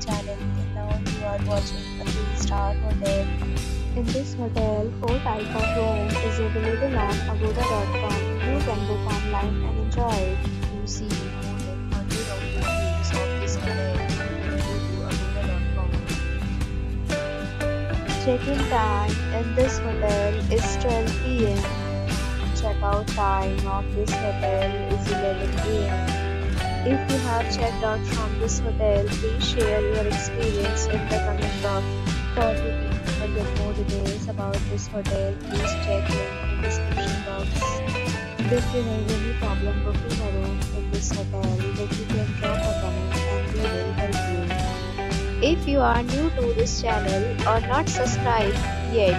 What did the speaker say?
channel and now you are watching a 3-star hotel. In this hotel, 4 type of room is available on agoda.com. You can book online and enjoy it. You see more than 100 of reviews of this hotel. Go to agoda.com. Check-in time in this hotel is 12 p.m. Check-out time of this hotel is 11 a.m. If you have checked out from this hotel, please share your experience in the comment box. For booking or get more details about this hotel, please check link in description box. If you have any problem booking a room in this hotel, then you can drop a comment and we will help you. If you are new to this channel or not subscribed yet,